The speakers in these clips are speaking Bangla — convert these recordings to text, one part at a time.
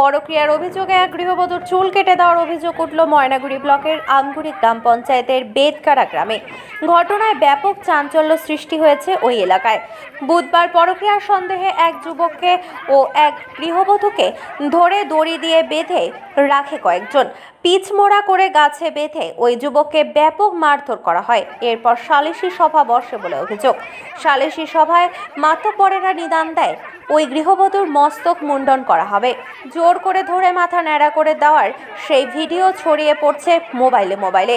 পরক্রিয়ার অভিযোগে এক গৃহবধূর চুল কেটে দেওয়ার অভিযোগ উঠল ময়নাগুড়ি ব্লকের আমগুড়ি গ্রাম পঞ্চায়েতের বেদকারা গ্রামে। ঘটনায় ব্যাপক চাঞ্চল্য সৃষ্টি হয়েছে ওই এলাকায়। বুধবার পরক্রিয়ার সন্দেহে এক যুবককে ও এক গৃহবধূকে ধরে দড়ি দিয়ে বেঁধে রাখে কয়েকজন। পিচমোড়া করে গাছে বেঁধে ওই যুবককে ব্যাপক মারধর করা হয়। এরপর সালিশি সভা বসে বলে অভিযোগ। সালিশি সভায় মাতব্বরেরা নিদান দেয়। ওই গৃহবধূর মস্তক মুন্ডন করা হবে। জোর করে ধরে মাথা ন্যাড়া করে দেওয়ার সেই ভিডিও ছড়িয়ে পড়ছে মোবাইলে মোবাইলে।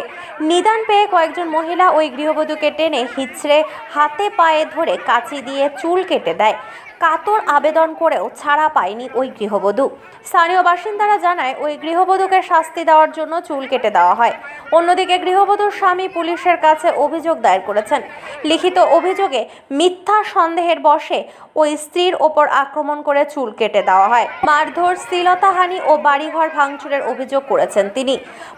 নিদান পেয়ে কয়েকজন মহিলা ওই গৃহবধূকে টেনে হিচড়ে হাতে পায়ে ধরে কাঁচি দিয়ে চুল কেটে দেয়। কাতর আবেদন করেও ছাড়া পায়নি ওই গৃহবধূ। স্থানীয় বাসিন্দারা জানায়, ওই গৃহবধূকে শাস্তি দেওয়ার জন্য চুল কেটে দেওয়া হয়। অন্যদিকে গৃহবধূর স্বামী পুলিশের কাছে অভিযোগ দায়ের করেছেন। লিখিত অভিযোগে মিথ্যা সন্দেহের বশে ওই স্ত্রীর ওপর আক্রমণ করে চুল কেটে দেওয়া হয়। মারধর, শ্লীলতাহানি ও বাড়িঘর ভাঙচুরের অভিযোগ করেছেন তিনি।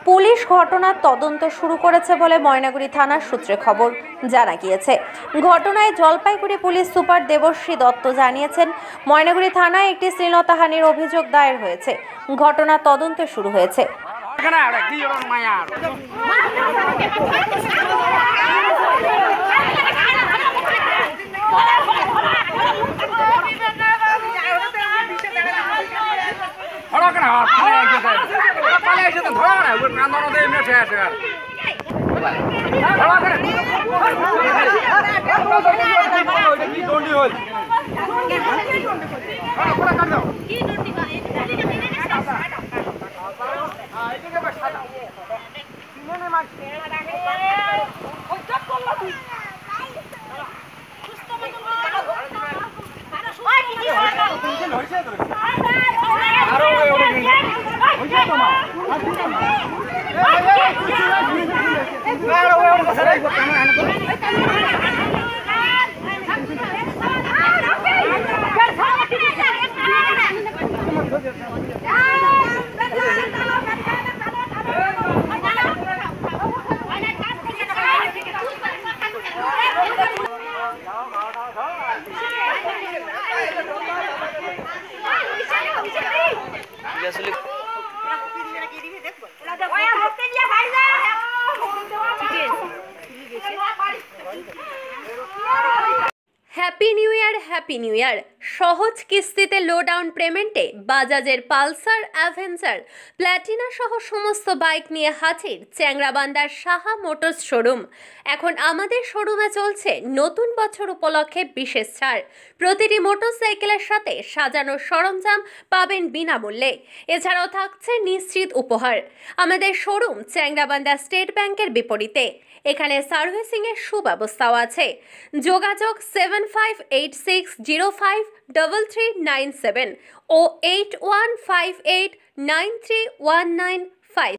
পুলিশ ঘটনার তদন্ত শুরু করেছে বলে ময়নাগুড়ি থানার সূত্রে খবর জানা গিয়েছে। ঘটনায় জলপাইগুড়ি পুলিশ সুপার দেবশ্রী দত্ত জানিয়েছেন ময়নাগুড়ি থানায় একটি শ্লীলতাহানির অভিযোগ দায়ের হয়েছে। ঘটনা তদন্ত শুরু হয়েছে। এখানে আরও happy new year happy new year সহজ কিস্তিতে লো ডাউন পেমেন্টে বাজাজের পালসার অ্যাভেঞ্জার প্ল্যাটিনা সহ সমস্ত বাইক নিয়ে হাজির চ্যাংরাবান্দার সাহা মোটরস শোরুম। এখন আমাদের শোরুমে চলছে নতুন বছর উপলক্ষে বিশেষ ছাড়। প্রতিটি মোটরসাইকেলের সাথে সাজানো সরঞ্জাম পাবেন বিনামূল্যে। এছাড়াও থাকছে নিশ্চিত উপহার। আমাদের শোরুম চ্যাংরাবান্দা স্টেট ব্যাংকের বিপরীতে। এখানে সার্ভিসিংয়ের সুব্যবস্থাও আছে। যোগাযোগ seven five eight six zero five double three nine seven o eight one five eight nine three one nine five